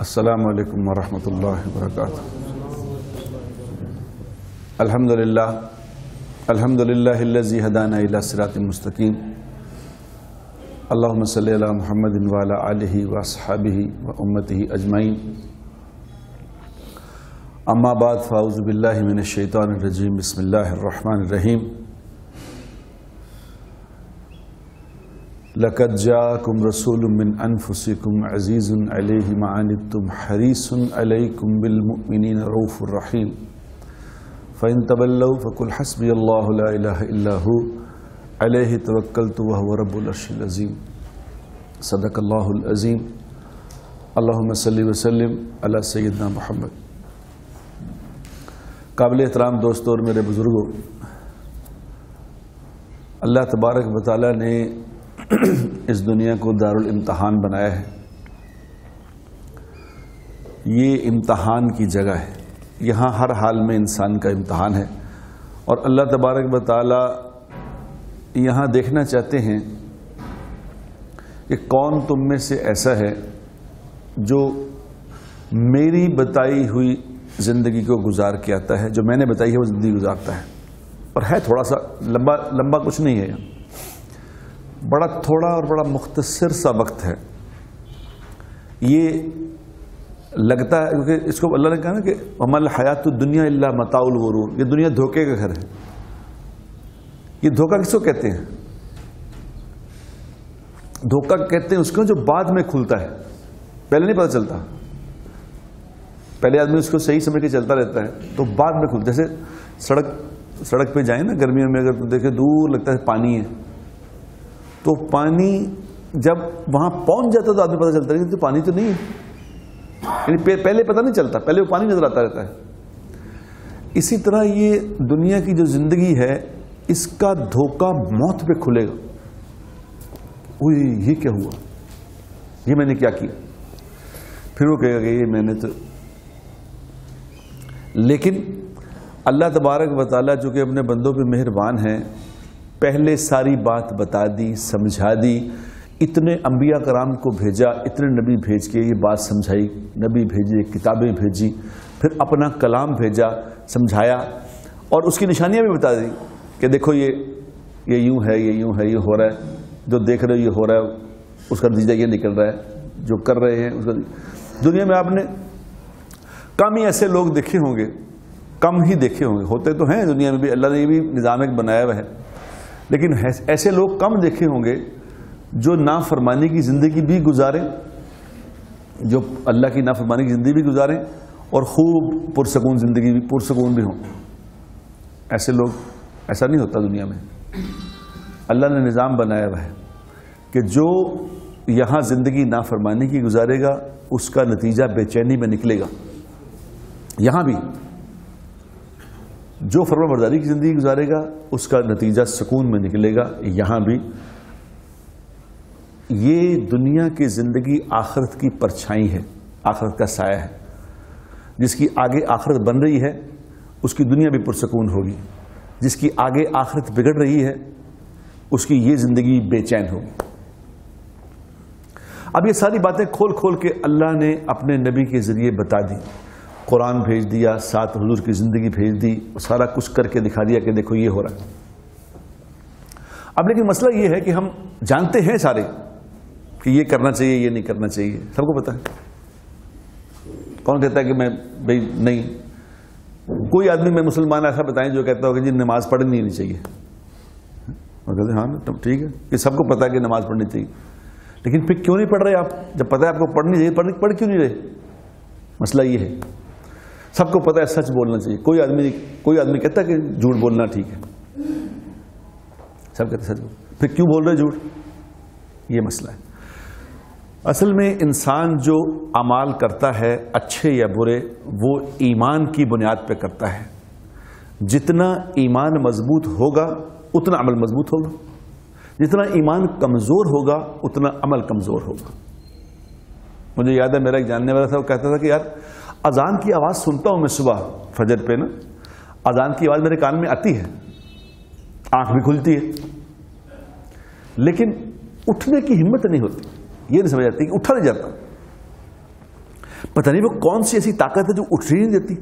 السلام علیکم ورحمۃ اللہ وبرکاتہ۔ الحمد للہ الحمد للہ الذي هدانا الى صراط مستقیم۔ اللهم صل علی محمد وعلى آلہ واصحابہ وامته اجمعین۔ اما بعد، فاعوذ باللہ من الشیطان الرجیم، بسم اللہ الرحمن الرحیم۔ لقد جاءكم رسول من انفسكم عزيز عليه ما عنتم حريص عليكم بالمؤمنين رؤوف رحيم. فإن تولوا فقل حسبي الله لا إله إلا هو. عليه توكلت وهو رب العرش العظيم. صدق الله العظيم. اللهم صل وسلم على سيدنا محمد. قابل احترام دوستوں اور میرے بزرگوں اللہ تبارک و تعالی نے اس دنیا کو دار الامتحان بنایا ہے۔ یہ امتحان کی جگہ ہے۔ یہاں ہر حال میں انسان کا امتحان ہے۔ اور اللہ تبارک و تعالی یہاں دیکھنا چاہتے ہیں کہ کون تم میں سے ایسا ہے جو میری بتائی ہوئی زندگی کو گزار کے آتا ہے۔ جو میں نے بتائی ہے وہ زندگی گزارتا ہے۔ اور ہے تھوڑا سا، لمبا لمبا کچھ نہیں ہے۔ یہاں بڑا تھوڑا اور بڑا مختصر سا وقت ہے۔ یہ لگتا ہے، کیونکہ اس کو اللہ نے کہا نا کہ عمل حیات دنیا اللہ متا الغرور۔ یہ دنیا دھوکے کا گھر ہے۔ یہ دھوکہ کس کو کہتے ہیں؟ دھوکہ کہتے ہیں اس کو جو بعد میں کھلتا ہے۔ پہلے نہیں پتہ چلتا۔ پہلے آدمی اس کو صحیح سمجھ کے چلتا رہتا ہے، تو بعد میں کھلتا جیسے سڑک سڑک پہ جائیں نا، گرمیوں میں اگر دیکھیں دور لگتا ہے، پانی ہے۔ تو پانی جب وہاں پہنچ جاتا تو آدمی پتہ چلتا ہے کہ پانی تو نہیں ہے۔ یعنی پہلے پتہ نہیں چلتا، پہلے وہ پانی نظر آتا رہتا ہے۔ اسی طرح یہ دنیا کی جو زندگی ہے، اس کا دھوکہ موت پہ کھلے گا۔ یہ کیا ہوا؟ یہ میں نے کیا کیا؟ پھر وہ کہے گا کہ یہ میں نے تو لیکن اللہ تبارک و تعالیٰ جو کہ اپنے بندوں پہ مہربان ہیں پہلے ساری بات بتا دی، سمجھا دی۔ اتنے انبیاء کرام کو بھیجا، اتنے نبی بھیج کے یہ بات سمجھائی۔ نبی بھیجے کتابیں بھیجی، پھر اپنا کلام بھیجا، سمجھایا۔ اور اس کی نشانیاں بھی بتا دی کہ دیکھو یہ یہ یوں ہے، یہ یوں ہے، یہ ہو رہا ہے۔ جو دیکھ رہے ہو، یہ ہو رہا ہے۔ اس کا نتیجہ یہ نکل رہا ہے۔ جو کر رہے ہیں، اس کا دنیا میں آپ نے کم ہی ایسے لوگ دیکھے ہوں گے، کم ہی دیکھے ہوں گے۔ ہوتے تو ہیں دنیا میں بھی، اللہ نے یہ بھی نظام ایک بنایا ہوا ہے۔ لیکن ایسے لوگ کم دیکھے ہوں گے جو نافرمانی کی زندگی بھی گزاریں، جو اللہ کی نافرمانی کی زندگی بھی گزاریں اور خوب پرسکون زندگی بھی پرسکون بھی ہوں۔ ایسے لوگ ایسا نہیں ہوتا دنیا میں۔ اللہ نے نظام بنایا ہوا ہے کہ جو یہاں زندگی نافرمانی کی گزارے گا، اس کا نتیجہ بے چینی میں نکلے گا۔ یہاں بھی جو فرما برداری کی زندگی گزارے گا، اس کا نتیجہ سکون میں نکلے گا، یہاں بھی۔ یہ دنیا کی زندگی آخرت کی پرچھائی ہے، آخرت کا سایہ ہے۔ جس کی آگے آخرت بن رہی ہے، اس کی دنیا بھی پرسکون ہوگی۔ جس کی آگے آخرت بگڑ رہی ہے، اس کی یہ زندگی بے چین ہوگی۔ اب یہ ساری باتیں کھول کھول کے اللہ نے اپنے نبی کے ذریعے بتا دی۔ قرآن بھیج دیا، سات حضور کی زندگی بھیج دی، سارا کچھ کر کے دکھا دیا کہ دیکھو یہ ہو رہا ہے۔ اب لیکن مسئلہ یہ ہے کہ ہم جانتے ہیں سارے کہ یہ کرنا چاہیے، یہ نہیں کرنا چاہیے۔ سب کو پتا ہے۔ کون کہتا ہے کہ میں بھائی نہیں؟ کوئی آدمی میں مسلمان ایسا بتائیں جو کہتا ہو کہ جی نماز پڑھنی نہیں چاہیے۔ کہتے ہاں ٹھیک ہے۔ کہ سب کو پتا ہے کہ نماز پڑھنی چاہیے۔ لیکن پھر کیوں نہیں پڑھ رہے آپ؟ جب پتا ہے آپ کو پڑھنی چاہیے پڑھ کیوں نہیں رہے؟ مسئلہ یہ ہے۔ سب کو پتا ہے سچ بولنا چاہیے۔ کوئی آدمی کوئی آدمی کہتا ہے کہ جھوٹ بولنا ٹھیک ہے۔ سب کہتے سچ بول پھر کیوں بول رہے جھوٹ؟ یہ مسئلہ ہے۔ اصل میں انسان جو امال کرتا ہے، اچھے یا برے، وہ ایمان کی بنیاد پہ کرتا ہے۔ جتنا ایمان مضبوط ہوگا، اتنا عمل مضبوط ہوگا۔ جتنا ایمان کمزور ہوگا، اتنا عمل کمزور ہوگا۔ مجھے یاد ہے، میرا ایک جاننے والا تھا، وہ کہتا تھا کہ یار اذان کی آواز سنتا ہوں میں صبح فجر پہ نا، اذان کی آواز میرے کان میں آتی ہے، آنکھ بھی کھلتی ہے۔ لیکن اٹھنے کی ہمت نہیں ہوتی، یہ نہیں سمجھ آتی کہ اٹھا نہیں جاتا۔ پتہ نہیں وہ کون سی ایسی طاقت ہے جو اٹھ نہیں دیتی۔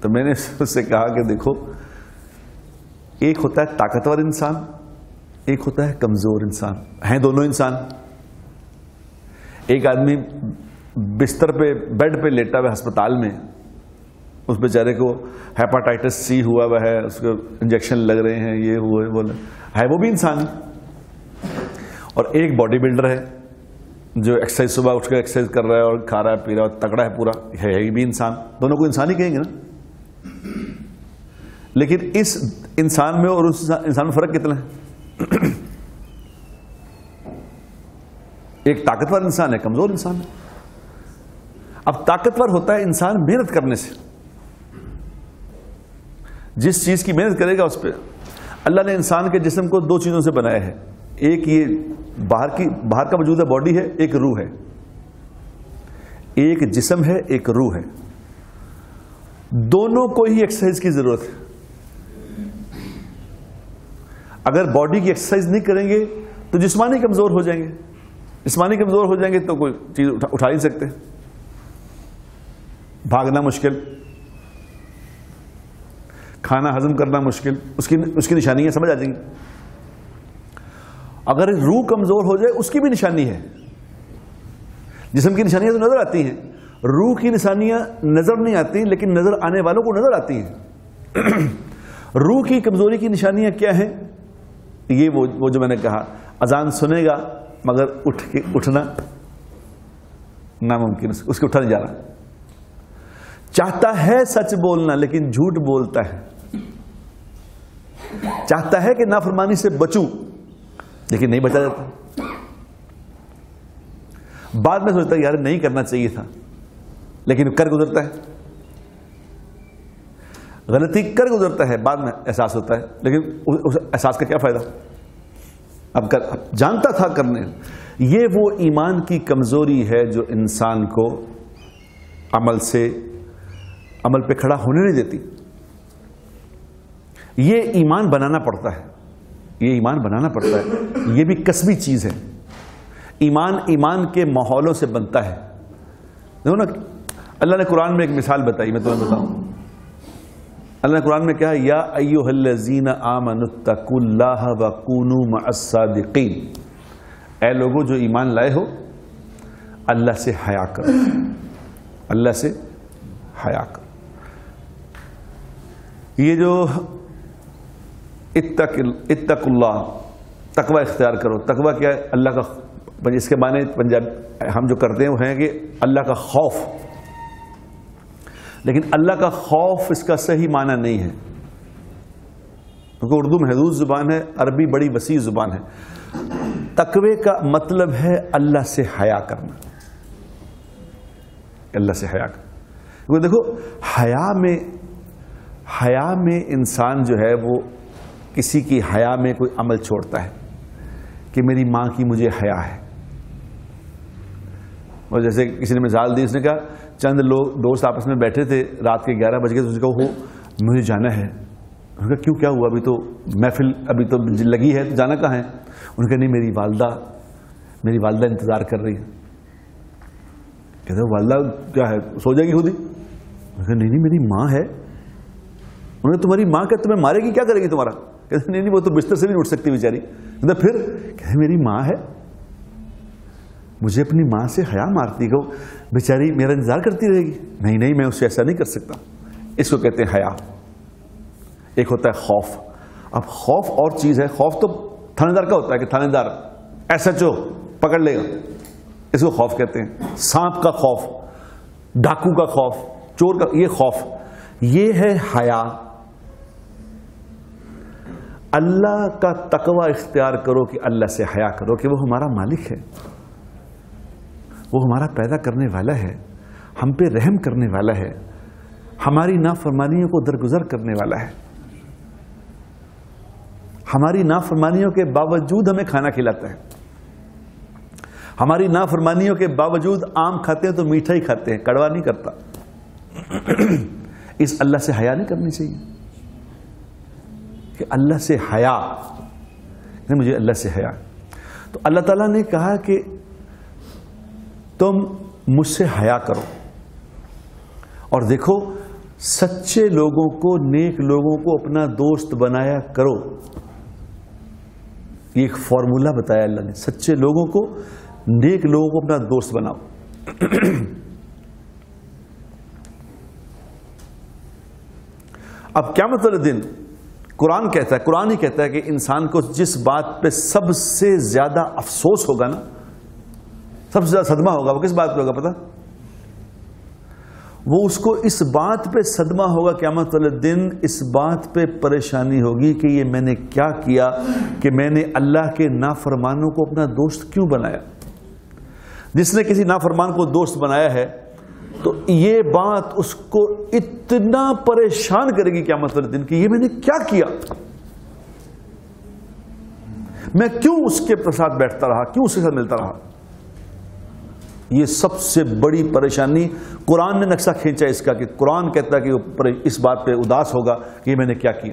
تو میں نے اس سے کہا کہ دیکھو، ایک ہوتا ہے طاقتور انسان، ایک ہوتا ہے کمزور انسان، ہیں دونوں انسان۔ ایک آدمی بستر پہ، بیڈ پہ لیٹا ہوا ہسپتال میں، اس بیچارے کو ہیپاٹائٹس سی ہوا ہوا ہے، اس کو انجیکشن لگ رہے ہیں، یہ وہ ہے، وہ بھی انسان۔ اور ایک باڈی بلڈر ہے، جو ایکسرسائز صبح اٹھ کر ایکسرسائز کر رہا ہے اور کھا رہا ہے، پی رہا ہے تکڑا ہے پورا۔ ہے بھی انسان۔ دونوں کو انسان ہی کہیں گے نا۔ لیکن اس انسان میں اور اس انسان میں فرق کتنا ہے؟ ایک طاقتور انسان ہے، کمزور انسان ہے۔ اب طاقتور ہوتا ہے انسان محنت کرنے سے۔ جس چیز کی محنت کرے گا اس پہ۔ اللہ نے انسان کے جسم کو دو چیزوں سے بنایا ہے۔ ایک یہ باہر کی، باہر کا وجود ہے باڈی ہے، ایک روح ہے۔ ایک جسم ہے، ایک روح ہے۔ دونوں کو ہی ایکسرسائز کی ضرورت ہے۔ اگر باڈی کی ایکسرسائز نہیں کریں گے، تو جسمانی کمزور ہو جائیں گے۔ جسمانی کمزور ہو جائیں گے تو کوئی چیز اٹھا نہیں سکتے۔ بھاگنا مشکل۔ کھانا ہضم کرنا مشکل۔ اس کی اس کی نشانیاں سمجھ آ جائیں گی۔ اگر روح کمزور ہو جائے، اس کی بھی نشانی ہے۔ جسم کی نشانیاں تو نظر آتی ہیں۔ روح کی نشانیاں نظر نہیں آتی، لیکن نظر آنے والوں کو نظر آتی ہیں۔ روح کی کمزوری کی نشانیاں کیا ہیں؟ یہ وہ جو میں نے کہا۔ اذان سنے گا مگر اٹھ کے اٹھنا ناممکن اس کو اٹھا نہیں جا رہا چاہتا ہے سچ بولنا لیکن جھوٹ بولتا ہے۔ چاہتا ہے کہ نافرمانی سے بچوں، لیکن نہیں بچا جاتا۔ بعد میں سوچتا ہے یار نہیں کرنا چاہیے تھا، لیکن کر گزرتا ہے۔ غلطی کر گزرتا ہے، بعد میں احساس ہوتا ہے، لیکن اس احساس کا کیا فائدہ؟ اب جانتا تھا کرنے۔ یہ وہ ایمان کی کمزوری ہے جو انسان کو عمل سے عمل پہ کھڑا ہونے نہیں دیتی۔ یہ ایمان بنانا پڑتا ہے۔ یہ ایمان بنانا پڑتا ہے۔ یہ بھی کسبی چیز ہے۔ ایمان ایمان کے ماحولوں سے بنتا ہے۔ دیکھو نا، اللہ نے قرآن میں ایک مثال بتائی، میں تمہیں بتاؤں۔ اللہ نے قرآن میں کہا یا ایوہ الذین آمنوا اتقوا اللہ وکونوا مع الصادقین۔ اے لوگوں جو ایمان لائے ہو، اللہ سے حیا کرو۔ اللہ سے حیا کرو۔ یہ جو اتق اللہ، تقوی اختیار کرو۔ تقوی کیا ہے؟ اللہ کا اس کے معنی پنجاب ہم جو کرتے ہیں، وہ ہیں کہ اللہ کا خوف۔ لیکن اللہ کا خوف اس کا صحیح معنی نہیں ہے۔ کیونکہ اردو محدود زبان ہے، عربی بڑی وسیع زبان ہے۔ تقوی کا مطلب ہے اللہ سے حیا کرنا۔ اللہ سے حیا کرنا۔ کیونکہ دیکھو، حیا میں حیا میں انسان جو ہے، وہ کسی کی حیا میں کوئی عمل چھوڑتا ہے کہ میری ماں کی مجھے حیا ہے۔ اور جیسے کسی نے مثال دی، اس نے کہا چند لوگ دوست آپس میں بیٹھے تھے، رات کے گیارہ بج گئے تو اس نے کہا ہو مجھے جانا ہے۔ انہوں نے کہا، کیوں، کیا ہوا؟ ابھی تو محفل ابھی تو لگی ہے، تو جانا کہاں ہے؟ ان کہا، نہیں، میری والدہ میری والدہ انتظار کر رہی ہے۔ کہتے ہیں، والدہ کیا ہے؟ سو جائے گی خود ہی؟ انہوں نے کہا، نہیں نہیں، میری ماں ہے۔ انہوں نے تمہاری ماں کہ تمہیں مارے گی؟ کیا کرے گی تمہارا؟ کہتے نہیں نہیں، وہ تو بستر سے بھی اٹھ سکتی بیچاری۔ کہتے پھر؟ کہتے میری ماں ہے۔ مجھے اپنی ماں سے حیا مارتی کہ بیچاری میرا انتظار کرتی رہے گی۔ نہیں نہیں، میں اس سے ایسا نہیں کر سکتا۔ اس کو کہتے ہیں حیا۔ ایک ہوتا ہے خوف۔ اب خوف اور چیز ہے، خوف تو تھانے دار کا ہوتا ہے کہ تھانے دار ایس ایچ او پکڑ لے گا۔ اس کو خوف کہتے ہیں۔ سانپ کا خوف، ڈاکو کا خوف، چور کا، یہ خوف۔ یہ ہے حیا۔ اللہ کا تقوی اختیار کرو کہ اللہ سے حیا کرو کہ وہ ہمارا مالک ہے۔ وہ ہمارا پیدا کرنے والا ہے، ہم پہ رحم کرنے والا ہے، ہماری نافرمانیوں کو درگزر کرنے والا ہے۔ ہماری نافرمانیوں کے باوجود ہمیں کھانا کھلاتا ہے۔ ہماری نافرمانیوں کے باوجود آم کھاتے ہیں تو میٹھا ہی کھاتے ہیں، کڑوا نہیں کرتا۔ اس اللہ سے حیا نہیں کرنی چاہیے۔ کہ اللہ سے حیا یعنی مجھے اللہ سے حیا۔ تو اللہ تعالیٰ نے کہا کہ تم مجھ سے حیا کرو۔ اور دیکھو، سچے لوگوں کو، نیک لوگوں کو اپنا دوست بنایا کرو۔ یہ ایک فارمولہ بتایا اللہ نے، سچے لوگوں کو، نیک لوگوں کو اپنا دوست بناؤ۔ اب کیا مطلب دن، قرآن کہتا ہے، قرآن ہی کہتا ہے کہ انسان کو جس بات پہ سب سے زیادہ افسوس ہوگا نا سب سے زیادہ صدمہ ہوگا وہ کس بات پہ ہوگا پتا وہ اس کو اس بات پہ صدمہ ہوگا قیامت والے دن اس بات پہ پریشانی ہوگی کہ یہ میں نے کیا کیا کہ میں نے اللہ کے نافرمانوں کو اپنا دوست کیوں بنایا؟ جس نے کسی نافرمان کو دوست بنایا ہے، تو یہ بات اس کو اتنا پریشان کرے گی کیا مطلب دن کی یہ میں نے کیا کیا؟ میں کیوں اس کے ساتھ بیٹھتا رہا؟ کیوں اس کے ساتھ ملتا رہا؟ یہ سب سے بڑی پریشانی قرآن نے نقشہ کھینچا اس کا کہ قرآن کہتا ہے کہ اس بات پہ اداس ہوگا کہ میں نے کیا کیا۔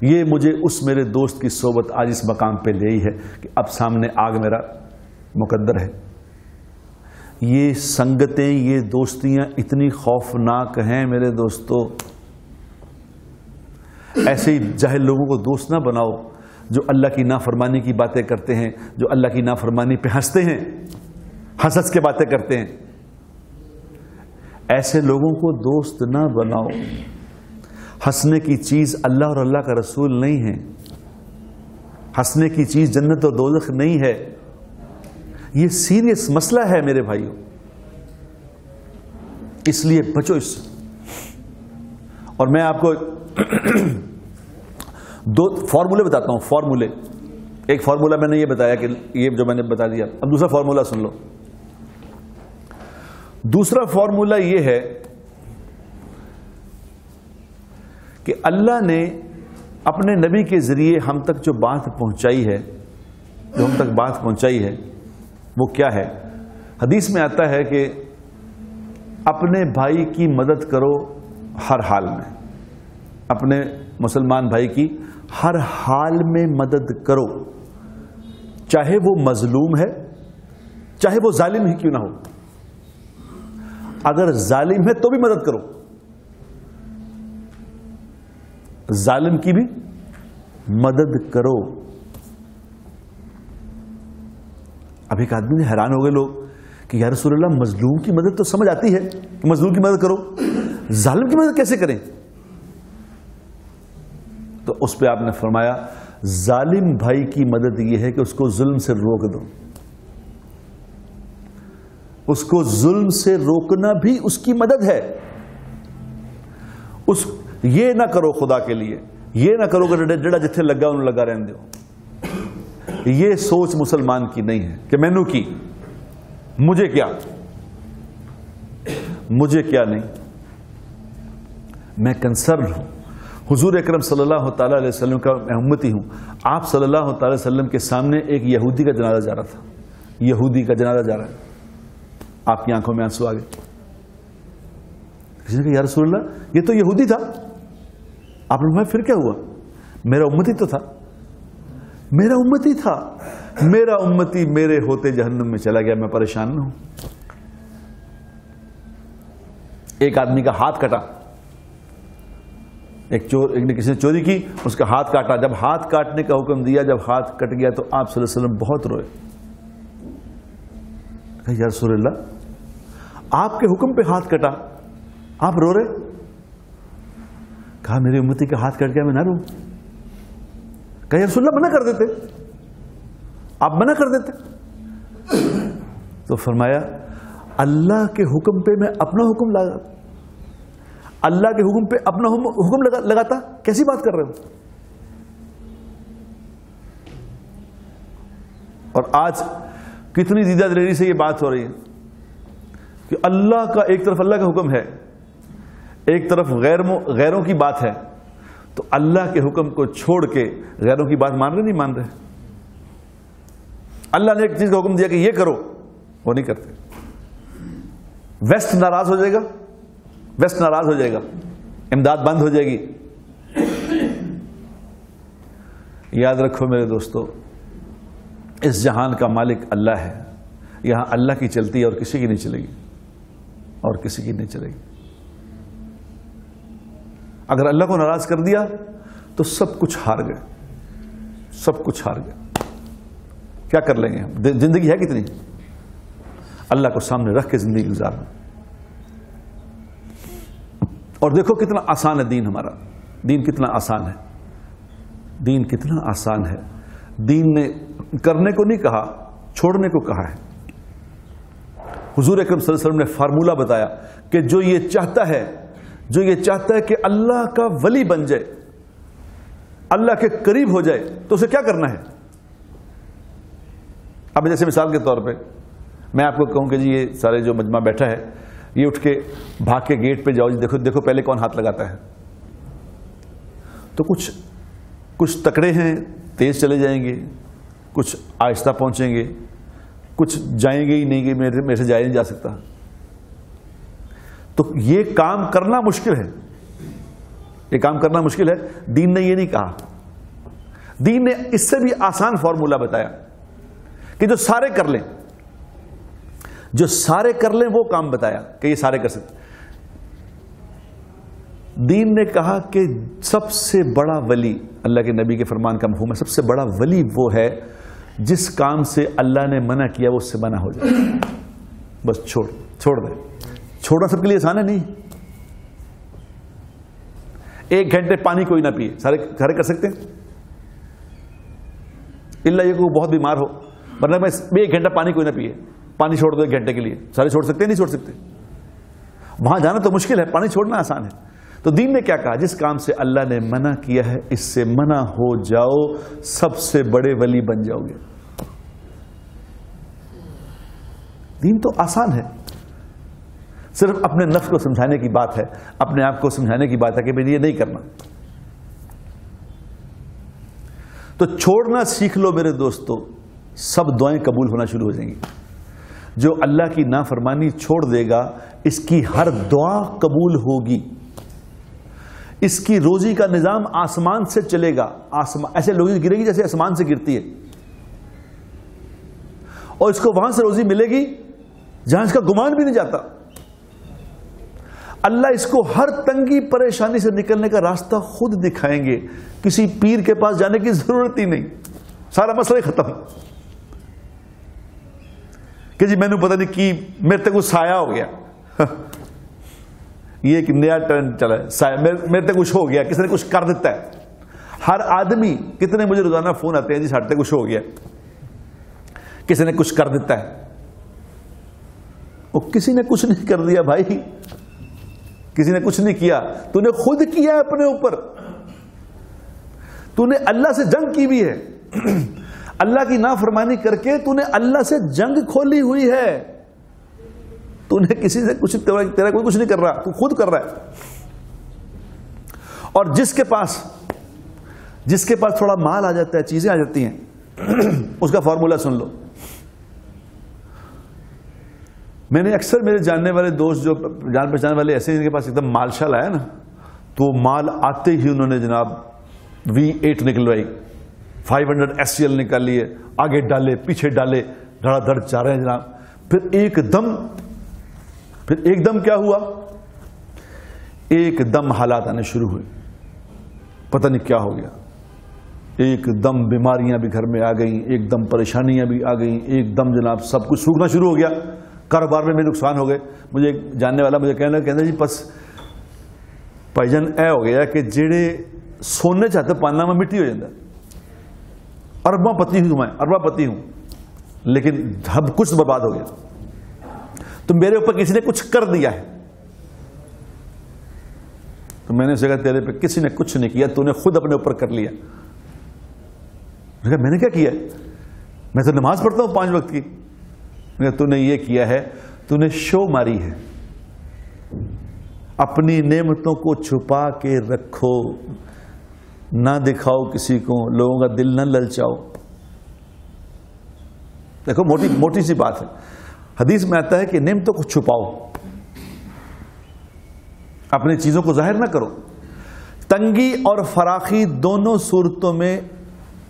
یہ مجھے اس میرے دوست کی صحبت آج اس مقام پہ لے ہی ہے کہ اب سامنے آگ میرا مقدر ہے۔ یہ سنگتیں، یہ دوستیاں اتنی خوفناک ہیں میرے دوستو۔ ایسے ہی جاہل لوگوں کو دوست نہ بناؤ جو اللہ کی نافرمانی کی باتیں کرتے ہیں، جو اللہ کی نافرمانی پہ ہنستے ہیں۔ ہنس ہنس کے باتیں کرتے ہیں۔ ایسے لوگوں کو دوست نہ بناؤ۔ ہنسنے کی چیز اللہ اور اللہ کا رسول نہیں ہے۔ ہنسنے کی چیز جنت و دوزخ نہیں ہے۔ یہ سیریس مسئلہ ہے میرے بھائیوں۔ اس لیے بچو اس اور میں آپ کو دو فارمولے بتاتا ہوں، فارمولے۔ ایک فارمولا میں نے یہ بتایا کہ یہ جو میں نے بتا دیا، اب دوسرا فارمولا سن لو۔ دوسرا فارمولا یہ ہے کہ اللہ نے اپنے نبی کے ذریعے ہم تک جو بات پہنچائی ہے، جو ہم تک بات پہنچائی ہے، وہ کیا ہے؟ حدیث میں آتا ہے کہ اپنے بھائی کی مدد کرو ہر حال میں۔ اپنے مسلمان بھائی کی ہر حال میں مدد کرو۔ چاہے وہ مظلوم ہے، چاہے وہ ظالم ہی کیوں نہ ہو۔ اگر ظالم ہے تو بھی مدد کرو۔ ظالم کی بھی مدد کرو۔ اب ایک آدمی نے حیران ہو گئے لوگ کہ یا رسول اللہ، مظلوم کی مدد تو سمجھ آتی ہے کہ مظلوم کی مدد کرو۔ ظالم کی مدد کیسے کریں؟ تو اس پہ آپ نے فرمایا، ظالم بھائی کی مدد یہ ہے کہ اس کو ظلم سے روک دو۔ اس کو ظلم سے روکنا بھی اس کی مدد ہے۔ اس، یہ نہ کرو خدا کے لیے۔ یہ نہ کرو کہ جڑا جتنے لگا انہوں لگا رہن دو یہ سوچ مسلمان کی نہیں ہے کہ میں کی۔ مجھے کیا؟ مجھے کیا نہیں؟ میں کنسرن ہوں۔ حضور اکرم صلی اللہ تعالی علیہ وسلم کا میں امتی ہوں۔ آپ صلی اللہ تعالی وسلم کے سامنے ایک یہودی کا جنازہ جا رہا تھا۔ یہودی کا جنازہ جا رہا ہے۔ آپ کی آنکھوں میں آنسو آ گئے۔ کسی نے کہا، یا رسول اللہ، یہ تو یہودی تھا۔ آپ نے پھر کیا ہوا؟ میرا امتی تو تھا۔ میرا امتی تھا۔ میرا امتی میرے ہوتے جہنم میں چلا گیا۔ میں پریشان نہ ہوں۔ ایک آدمی کا ہاتھ کٹا۔ ایک چور، ایک نے کسی نے چوری کی، اس کا ہاتھ کاٹا۔ جب ہاتھ کاٹنے کا حکم دیا، جب ہاتھ کٹ گیا تو آپ صلی اللہ علیہ وسلم بہت روئے۔ یا رسول اللہ آپ کے حکم پہ ہاتھ کٹا۔ آپ رو رہے؟ کہا میری امتی کا ہاتھ کٹ گیا، میں نہ رو۔ کہ رسول اللہ منع کر دیتے۔ آپ منع کر دیتے۔ تو فرمایا، اللہ کے حکم پہ میں اپنا حکم لگا اللہ کے حکم پہ اپنا حکم لگاتا۔ کیسی بات کر رہے ہو؟ اور آج کتنی دیدہ دلیری سے یہ بات ہو رہی ہے۔ کہ اللہ کا ایک طرف اللہ کا حکم ہے، ایک طرف غیر غیروں کی بات ہے، تو اللہ کے حکم کو چھوڑ کے غیروں کی بات مان رہے نہیں مان رہے۔ اللہ نے ایک چیز کا حکم دیا کہ یہ کرو، وہ نہیں کرتے۔ ویسٹ ناراض ہو جائے گا، ویسٹ ناراض ہو جائے گا، امداد بند ہو جائے گی۔ یاد رکھو میرے دوستو، اس جہان کا مالک اللہ ہے، یہاں اللہ کی چلتی ہے اور کسی کی نہیں چلے گی۔ اور کسی کی نہیں چلے گی۔ اگر اللہ کو ناراض کر دیا تو سب کچھ ہار گئے۔ سب کچھ ہار گئے۔ کیا کر لیں گے زندگی ہے کتنی؟ اللہ کو سامنے رکھ کے زندگی گزارنا اور دیکھو کتنا آسان ہے دین ہمارا۔ دین کتنا آسان ہے۔ دین کتنا آسان ہے۔ دین نے کرنے کو نہیں کہا، چھوڑنے کو کہا ہے۔ حضور اکرم صلی اللہ علیہ وسلم نے فارمولہ بتایا کہ جو یہ چاہتا ہے، جو یہ چاہتا ہے کہ اللہ کا ولی بن جائے، اللہ کے قریب ہو جائے، تو اسے کیا کرنا ہے؟ اب جیسے مثال کے طور پہ میں آپ کو کہوں کہ جی یہ سارے جو مجمع بیٹھا ہے، یہ اٹھ کے بھاگ کے گیٹ پہ جاؤ جی دیکھو دیکھو پہلے کون ہاتھ لگاتا ہے۔ تو کچھ کچھ تکڑے ہیں، تیز چلے جائیں گے، کچھ آہستہ پہنچیں گے۔ کچھ جائیں گے ہی نہیں کہ میرے سے جایا نہیں جا سکتا۔ تو یہ کام کرنا مشکل ہے۔ یہ کام کرنا مشکل ہے۔ دین نے یہ نہیں کہا۔ دین نے اس سے بھی آسان فارمولہ بتایا کہ جو سارے کر لیں، جو سارے کر لیں، وہ کام بتایا کہ یہ سارے کر سکتے۔ دین نے کہا کہ سب سے بڑا ولی، اللہ کے نبی کے فرمان کا مفہوم ہے، سب سے بڑا ولی وہ ہے جس کام سے اللہ نے منع کیا وہ اس سے منع ہو جائے۔ بس چھوڑ چھوڑ دے۔ چھوڑنا سب کے لیے آسان ہے؟ نہیں۔ ایک گھنٹے پانی کوئی نہ پیے۔ سارے گھر کر سکتے ہیں؟ اللہ یہ کوئی بہت بیمار ہو۔ ورنہ میں ایک گھنٹہ پانی کوئی نہ پیے۔ پانی چھوڑ دو ایک گھنٹے کے لیے۔ سارے چھوڑ سکتے نہیں چھوڑ سکتے۔ وہاں جانا تو مشکل ہے۔ پانی چھوڑنا آسان ہے۔ تو دین نے کیا کہا؟ جس کام سے اللہ نے منع کیا ہے، اس سے منع ہو جاؤ، سب سے بڑے ولی بن جاؤ گے۔ دین تو آسان ہے۔ صرف اپنے نفس کو سمجھانے کی بات ہے، اپنے آپ کو سمجھانے کی بات ہے کہ یہ نہیں کرنا۔ تو چھوڑنا سیکھ لو میرے دوستو، سب دعائیں قبول ہونا شروع ہو جائیں گی۔ جو اللہ کی نافرمانی چھوڑ دے گا، اس کی ہر دعا قبول ہوگی۔ اس کی روزی کا نظام آسمان سے چلے گا۔ آسمان ایسے لوگی گرے گی جیسے آسمان سے گرتی ہے۔ اور اس کو وہاں سے روزی ملے گی جہاں اس کا گمان بھی نہیں جاتا۔ اللہ اس کو ہر تنگی، پریشانی سے نکلنے کا راستہ خود دکھائیں گے۔ کسی پیر کے پاس جانے کی ضرورت ہی نہیں۔ سارا مسئلہ ختم۔ کہ جی میں نے پتہ نہیں کی، میرے تک وہ سایہ ہو گیا۔ یہ ایک نیا ٹرن چلا ہے۔ میرے تک کچھ ہو گیا۔ کسی نے کچھ کر دیتا ہے۔ ہر آدمی، کتنے مجھے روزانہ فون آتے ہیں جی ساٹھ تک کچھ ہو گیا۔ کسی نے کچھ کر دیتا ہے۔ وہ کسی نے کچھ نہیں کر دیا بھائی۔ کسی نے کچھ نہیں کیا۔ تو نے خود کیا ہے اپنے اوپر۔ تو نے اللہ سے جنگ کی بھی ہے۔ اللہ کی نافرمانی کر کے تو نے اللہ سے جنگ کھولی ہوئی ہے۔ تو نے کسی سے کچھ تیرا کوئی کچھ نہیں کر رہا۔ تو خود کر رہا ہے۔ اور جس کے پاس جس کے پاس تھوڑا مال آ جاتا ہے، چیزیں آ جاتی ہیں۔ اس کا فارمولہ سن لو۔ میں نے اکثر میرے جاننے والے دوست جو جان پہچان والے ایسے جن کے پاس ایک دم مال شال آیا نا، تو مال آتے ہی انہوں نے جناب V eight نکلوائی five hundred S C L نکال لیے آگے ڈالے، پیچھے ڈالے، دھڑا دھڑ چاہ رہے ہیں جناب۔ پھر ایک دم، پھر ایک دم کیا ہوا؟ ایک دم حالات آنے شروع ہوئے۔ پتہ نہیں کیا ہو گیا۔ ایک دم بیماریاں بھی گھر میں آ گئیں، ایک دم پریشانیاں بھی آ گئیں، ایک دم جناب سب کچھ سوکھنا شروع ہو گیا۔ کاروبار میں بھی نقصان ہو گئے۔ مجھے جاننے والا مجھے کہنا کہنا جی بس پائجن اے ہو گیا کہ جڑے سونے چاہتے پاننا میں مٹی ہو جاتا اربا پتی ہوں میں اربا پتی ہوں۔ لیکن اب کچھ برباد ہو گیا۔ تو میرے اوپر کسی نے کچھ کر دیا ہے۔ تو میں نے اسے کہا، تیرے پہ کسی نے کچھ نہیں کیا، تو نے خود اپنے اوپر کر لیا۔ میں نے کیا کیا؟ میں تو نماز پڑھتا ہوں پانچ وقت کی۔ تو نے یہ کیا ہے تو نے شو ماری ہے۔ اپنی نعمتوں کو چھپا کے رکھو۔ نہ دکھاؤ کسی کو، لوگوں کا دل نہ للچاؤ۔ دیکھو، موٹی موٹی سی بات ہے۔ حدیث میں آتا ہے کہ نعمتوں کو چھپاؤ۔ اپنی چیزوں کو ظاہر نہ کرو۔ تنگی اور فراخی دونوں صورتوں میں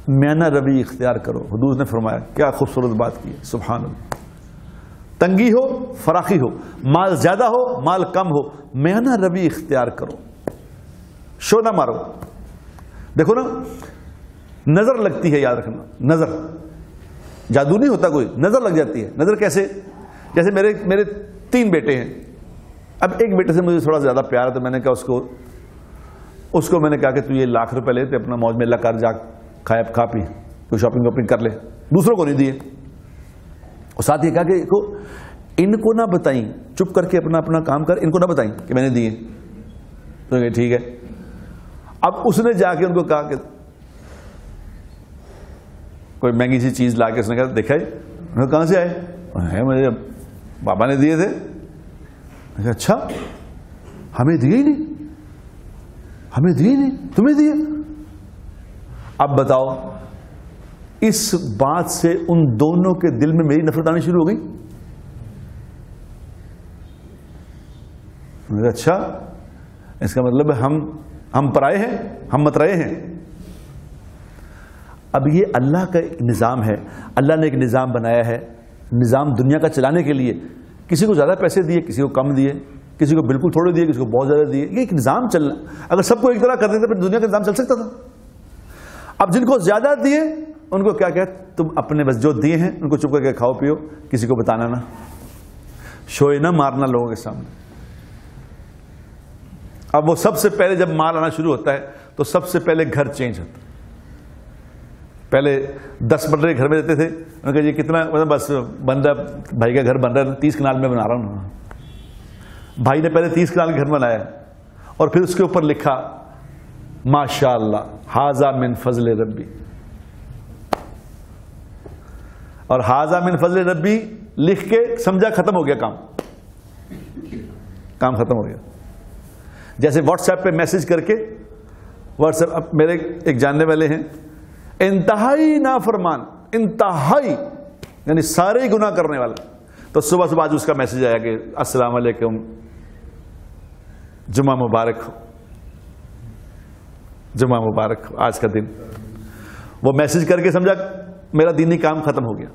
میانہ روی اختیار کرو۔ حدود نے فرمایا، کیا خوبصورت بات کی سبحان اللہ۔ تنگی ہو، فراخی ہو، مال زیادہ ہو، مال کم ہو، میانہ روی اختیار کرو۔ شو نہ مارو۔ دیکھو نا، نظر لگتی ہے، یاد رکھنا۔ نظر۔ جادو نہیں ہوتا کوئی، نظر لگ جاتی ہے۔ نظر کیسے؟ جیسے میرے میرے تین بیٹے ہیں۔ اب ایک بیٹے سے مجھے تھوڑا زیادہ پیار ہے، تو میں نے کہا اس کو اس کو میں نے کہا کہ تو یہ لاکھ روپے لے، تو اپنا موج میں اللہ کر جا کھائے، کھا پی، کوئی شاپنگ واپنگ کر لے۔ دوسروں کو نہیں دیے۔ اور ساتھ یہ کہا کہ ان کو نہ بتائیں، چپ کر کے اپنا اپنا کام کر، ان کو نہ بتائیں کہ میں نے دیے۔ تو کہ ٹھیک ہے۔ اب اس نے جا کے ان کو کہا کہ کوئی مہنگی سی چیز لا کے اس نے کہا، دیکھا جی کہاں سے آئے؟ مجھے بابا نے دیے تھے۔ اچھا ہمیں دیے ہی نہیں۔ ہمیں دیے نہیں، تمہیں دیے۔ اب بتاؤ اس بات سے ان دونوں کے دل میں میری نفرت آنی شروع ہو گئی۔ اچھا اس کا مطلب ہم ہم پرائے ہیں، ہم مترائے ہیں۔ اب یہ اللہ کا ایک نظام ہے۔ اللہ نے ایک نظام بنایا ہے، نظام دنیا کا چلانے کے لیے۔ کسی کو زیادہ پیسے دیے، کسی کو کم دیے، کسی کو بالکل تھوڑے دیے، کسی کو بہت زیادہ دیے۔ یہ ایک نظام چلنا اگر سب کو ایک طرح کر دیتے پھر دنیا کا نظام چل سکتا تھا۔ اب جن کو زیادہ دیے ان کو کیا کہ تم اپنے بس جو دیے ہیں، ان کو چپ کر کے کھاؤ، پیو، کسی کو بتانا نہ۔ شوئے نہ مارنا لوگوں کے سامنے۔ اب وہ سب سے پہلے جب مال آنا شروع ہوتا ہے، تو سب سے پہلے گھر چینج ہوتا ہے۔ پہلے دس بندے گھر میں رہتے تھے ان کا یہ کتنا مطلب بس بن رہا بھائی کا گھر بن رہا ہے، تیس کنال میں بنا رہا ہوں۔ بھائی نے پہلے تیس کنال گھر بنایا اور پھر اس کے اوپر لکھا ماشاء اللہ ہاضا من فضل ربی۔ اور ہاضا من فضل ربی لکھ کے سمجھا ختم ہو گیا کام۔ کام ختم ہو گیا۔ جیسے واٹس ایپ پہ میسج کر کے واٹس ایپ میرے ایک جاننے والے ہیں۔ انتہائی نافرمان، انتہائی یعنی سارے ہی گناہ کرنے والا۔ تو صبح صبح آج اس کا میسج آیا کہ السلام علیکم، جمعہ مبارک ہو۔ جمعہ مبارک ہو، آج کا دن۔ وہ میسج کر کے سمجھا میرا دینی کام ختم ہو گیا۔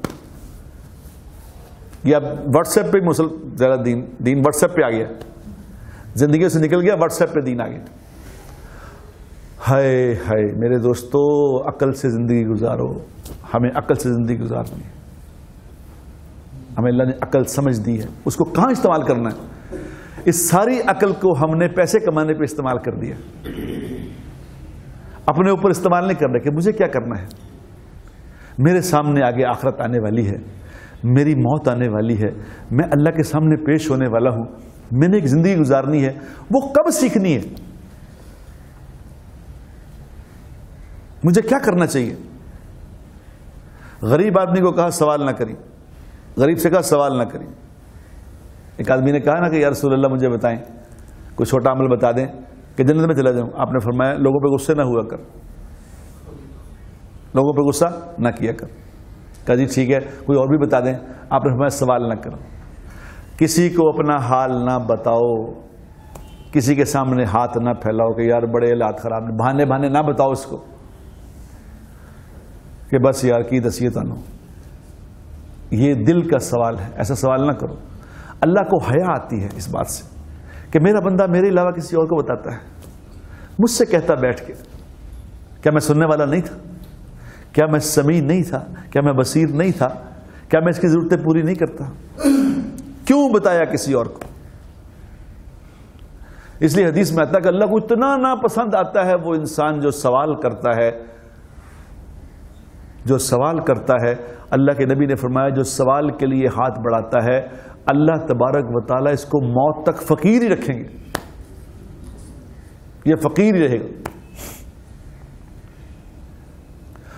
یا واٹس ایپ پہ مسل زیادہ دین دین واٹس ایپ پہ آ گیا۔ زندگی سے نکل گیا واٹس ایپ پہ دین آ گیا۔ ہائے ہائے، میرے دوستو، عقل سے زندگی گزارو۔ ہمیں عقل سے زندگی گزارنی ہے۔ ہمیں اللہ نے عقل سمجھ دی ہے۔ اس کو کہاں استعمال کرنا ہے؟ اس ساری عقل کو ہم نے پیسے کمانے پہ استعمال کر دیا۔ اپنے اوپر استعمال نہیں کرنا کہ مجھے کیا کرنا ہے؟ میرے سامنے آگے آخرت آنے والی ہے، میری موت آنے والی ہے، میں اللہ کے سامنے پیش ہونے والا ہوں۔ میں نے ایک زندگی گزارنی ہے، وہ کب سیکھنی ہے؟ مجھے کیا کرنا چاہیے؟ غریب آدمی کو کہا، سوال نہ کری غریب سے کہا، سوال نہ کری ایک آدمی نے کہا نا کہ یا رسول اللہ، مجھے بتائیں، کوئی چھوٹا عمل بتا دیں کہ جنت میں چلا جاؤں۔ آپ نے فرمایا، لوگوں پہ غصے نہ ہوا کر۔ لوگوں پہ غصہ نہ کیا کر۔ کہا جی ٹھیک ہے، کوئی اور بھی بتا دیں، آپ نے فرمایا سوال نہ کرو۔ کسی کو اپنا حال نہ بتاؤ، کسی کے سامنے ہاتھ نہ پھیلاؤ کہ یار بڑے حالات خراب بہانے بہانے نہ بتاؤ اس کو کہ بس یار کی دسیت آنو یہ دل کا سوال ہے، ایسا سوال نہ کرو۔ اللہ کو حیا آتی ہے اس بات سے کہ میرا بندہ میرے علاوہ کسی اور کو بتاتا ہے۔ مجھ سے کہتا بیٹھ کے، کیا میں سننے والا نہیں تھا؟ کیا میں سمیع نہیں تھا؟ کیا میں بصیر نہیں تھا؟ کیا میں اس کی ضرورتیں پوری نہیں کرتا؟ کیوں بتایا کسی اور کو؟ اس لیے حدیث میں آتا ہے کہ اللہ کو اتنا ناپسند آتا ہے، وہ انسان جو سوال کرتا ہے، جو سوال کرتا ہے، اللہ کے نبی نے فرمایا جو سوال کے لیے ہاتھ بڑھاتا ہے، اللہ تبارک و تعالیٰ اس کو موت تک فقیر ہی رکھیں گے۔ یہ فقیر ہی رہے گا۔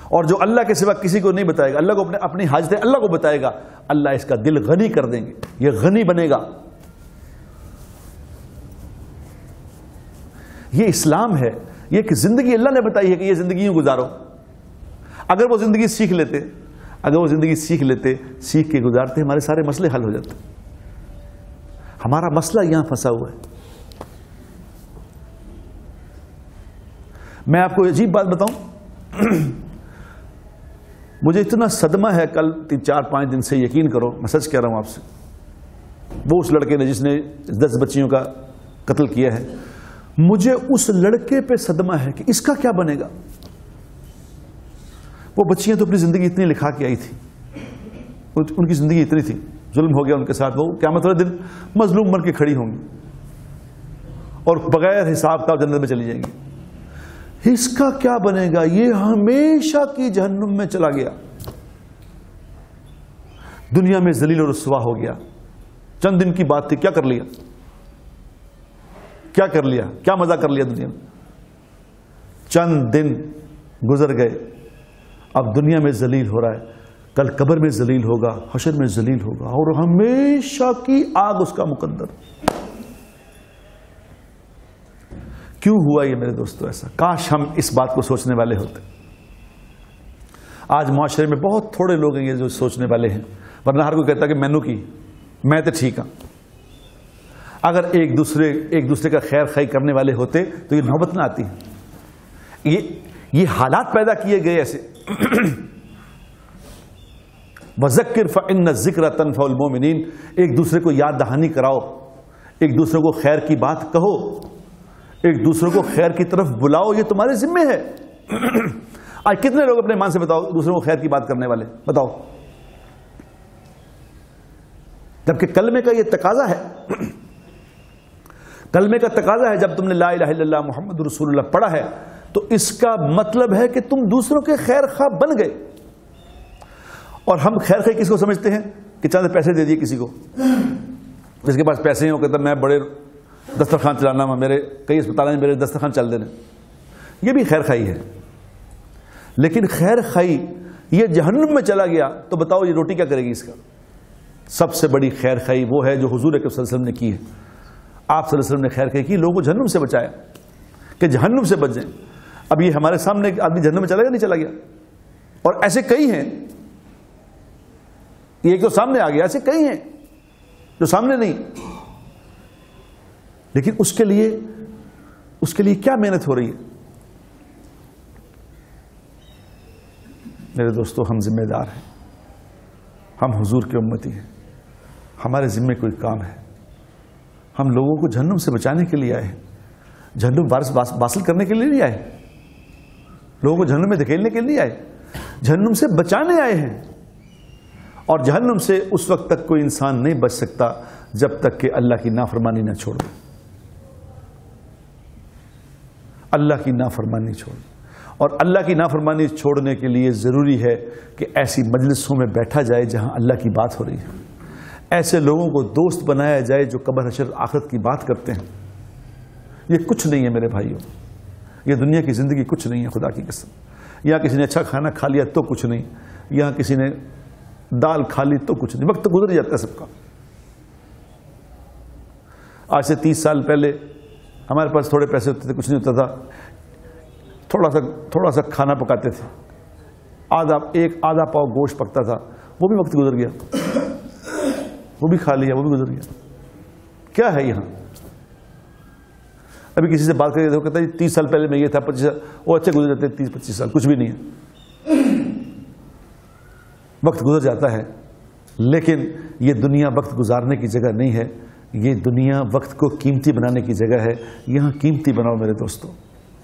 اور جو اللہ کے سوا کسی کو نہیں بتائے گا، اللہ کو اپنے اپنی حاجتیں اللہ کو بتائے گا، اللہ اس کا دل غنی کر دیں گے۔ یہ غنی بنے گا۔ یہ اسلام ہے۔ یہ ایک زندگی اللہ نے بتائی ہے کہ یہ زندگیوں گزارو۔ اگر وہ زندگی سیکھ لیتے، اگر وہ زندگی سیکھ لیتے، سیکھ کے گزارتے، ہمارے سارے مسئلے حل ہو جاتے۔ ہمارا مسئلہ یہاں پھنسا ہوا ہے۔ میں آپ کو عجیب بات بتاؤں۔ مجھے اتنا صدمہ ہے کل تین چار پانچ دن سے یقین کرو، میں سچ کہہ رہا ہوں آپ سے۔ وہ اس لڑکے نے جس نے دس بچیوں کا قتل کیا ہے، مجھے اس لڑکے پہ صدمہ ہے کہ اس کا کیا بنے گا۔ وہ بچیاں تو اپنی زندگی اتنی لکھا کے آئی تھی ان کی زندگی اتنی تھی۔ ظلم ہو گیا ان کے ساتھ۔ وہ کیا مطلب دن مظلوم بن کے کھڑی ہوں گی اور بغیر حساب کا جنت میں چلی جائیں گی۔ اس کا کیا بنے گا؟ یہ ہمیشہ کی جہنم میں چلا گیا۔ دنیا میں ذلیل اور رسوا ہو گیا۔ چند دن کی بات تھی، کیا کر لیا؟ کیا کر لیا؟ کیا مزہ کر لیا دنیا میں؟ چند دن گزر گئے۔ اب دنیا میں ذلیل ہو رہا ہے۔ کل قبر میں ذلیل ہوگا، حشر میں ذلیل ہوگا اور ہمیشہ کی آگ اس کا مقدر۔ کیوں ہوا یہ میرے دوستو ایسا؟ کاش ہم اس بات کو سوچنے والے ہوتے۔ آج معاشرے میں بہت تھوڑے لوگ ہیں یہ جو سوچنے والے ہیں۔ ورنہ ہر کوئی کہتا کہ مینو کی؟ میں تو ٹھیک ہوں اگر ایک دوسرے ایک دوسرے کا خیر خی کرنے والے ہوتے تو یہ نوبت نہ آتی۔ یہ یہ حالات پیدا کیے گئے ایسے۔ وزکر فن ذکر تنف المومنین ایک دوسرے کو یاد دہانی کراؤ۔ ایک دوسرے کو خیر کی بات کہو۔ ایک دوسرے کو خیر کی طرف بلاؤ، یہ تمہارے ذمے ہے۔ آج کتنے لوگ اپنے مان سے بتاؤ دوسروں کو خیر کی بات کرنے والے؟ بتاؤ۔ جبکہ کلمے کا یہ تقاضا ہے، کلمے کا تقاضا ہے، جب تم نے لا الہ الا اللہ محمد رسول اللہ پڑھا ہے، تو اس کا مطلب ہے کہ تم دوسروں کے خیر خواہ بن گئے۔ اور ہم خیر خیر کس کو سمجھتے ہیں؟ کہ چند پیسے دے دیے کسی کو۔ جس کے پاس پیسے ہیں وہ کہتا میں بڑے دسترخوان چلانا میرے کئی اسپتال میں میرے دسترخوان چل دینے۔ یہ بھی خیر خائی ہے۔ لیکن خیر خائی یہ جہنم میں چلا گیا، تو بتاؤ یہ روٹی کیا کرے گی اس کا؟ سب سے بڑی خیر خائی وہ ہے جو حضور صلی اللہ علیہ وسلم نے کی ہے۔ آپ صلی اللہ علیہ وسلم نے خیر خائی کی لوگوں کو جہنم سے بچایا کہ جہنم سے بچ جائیں۔ اب یہ ہمارے سامنے آدمی جہنم میں چلا گیا نہیں چلا گیا؟ اور ایسے کئی ہیں۔ یہ ایک تو سامنے آ گیا، ایسے کئی ہیں جو سامنے نہیں۔ لیکن اس کے لیے اس کے لیے کیا محنت ہو رہی ہے؟ میرے دوستو، ہم ذمہ دار ہیں۔ ہم حضور کی امتی ہیں۔ ہمارے ذمے کوئی کام ہے۔ ہم لوگوں کو جہنم سے بچانے کے لیے آئے ہیں۔ جہنم وارث باسل کرنے کے لیے نہیں آئے لوگوں کو جہنم میں دھکیلنے کے لیے آئے جہنم سے بچانے آئے ہیں۔ اور جہنم سے اس وقت تک کوئی انسان نہیں بچ سکتا جب تک کہ اللہ کی نافرمانی نہ چھوڑ دے۔ اللہ کی نافرمانی چھوڑ اور اللہ کی نافرمانی چھوڑنے کے لیے ضروری ہے کہ ایسی مجلسوں میں بیٹھا جائے جہاں اللہ کی بات ہو رہی ہے۔ ایسے لوگوں کو دوست بنایا جائے جو قبر حشر آخرت کی بات کرتے ہیں۔ یہ کچھ نہیں ہے میرے بھائیوں۔ یہ دنیا کی زندگی کچھ نہیں ہے، خدا کی قسم۔ یا کسی نے اچھا کھانا کھا لیا تو کچھ نہیں۔ یا کسی نے دال کھا لی تو کچھ نہیں۔ وقت گزر جاتا ہے سب کا۔ آج سے تیس سال پہلے ہمارے پاس تھوڑے پیسے ہوتے تھے، کچھ نہیں ہوتا تھا۔ تھوڑا سا تھوڑا سا کھانا پکاتے تھے۔ آدھا، ایک آدھا پاؤ گوشت پکتا تھا۔ وہ بھی وقت گزر گیا۔ وہ بھی کھا لیا، وہ بھی گزر گیا۔ کیا ہے یہاں؟ ابھی کسی سے بات کریے تو کہتا ہے، تیس سال پہلے میں یہ تھا، پچیس سال۔ وہ اچھے گزر جاتے تیس، پچیس سال، کچھ بھی نہیں ہے۔ وقت گزر جاتا ہے، لیکن یہ دنیا وقت گزارنے کی جگہ نہیں ہے۔ یہ دنیا وقت کو قیمتی بنانے کی جگہ ہے، یہاں قیمتی بناؤ میرے دوستوں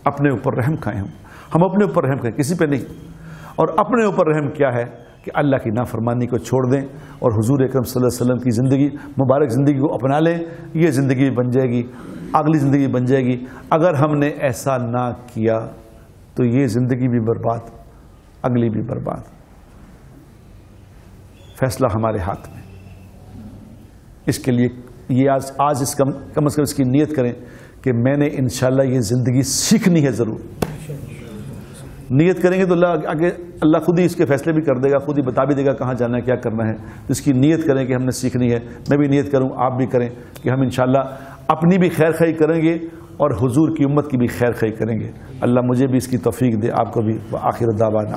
اپنے اوپر رحم کھائیں ہم۔ ہم اپنے اوپر رحم کھائیں، کسی پہ نہیں۔ اور اپنے اوپر رحم کیا ہے کہ اللہ کی نافرمانی کو چھوڑ دیں اور حضور اکرم صلی اللہ علیہ وسلم کی زندگی، مبارک زندگی کو اپنا لیں، یہ زندگی بن جائے گی، اگلی زندگی بن جائے گی۔ اگر ہم نے ایسا نہ کیا تو یہ زندگی بھی برباد، اگلی بھی برباد۔ فیصلہ ہمارے ہاتھ میں۔ اس کے لیے یہ آج آج اس کم کم از کم اس کی نیت کریں کہ میں نے انشاءاللہ یہ زندگی سیکھنی ہے ضرور۔ نیت کریں گے تو اللہ آگے اللہ خود ہی اس کے فیصلے بھی کر دے گا، خود ہی بتا بھی دے گا کہاں جانا ہے، کیا کرنا ہے۔ تو اس کی نیت کریں کہ ہم نے سیکھنی ہے۔ میں بھی نیت کروں، آپ بھی کریں کہ ہم انشاءاللہ اپنی بھی خیر خی کریں گے اور حضور کی امت کی بھی خیر خی کریں گے۔ اللہ مجھے بھی اس کی توفیق دے، آپ کو بھی آخر دعوان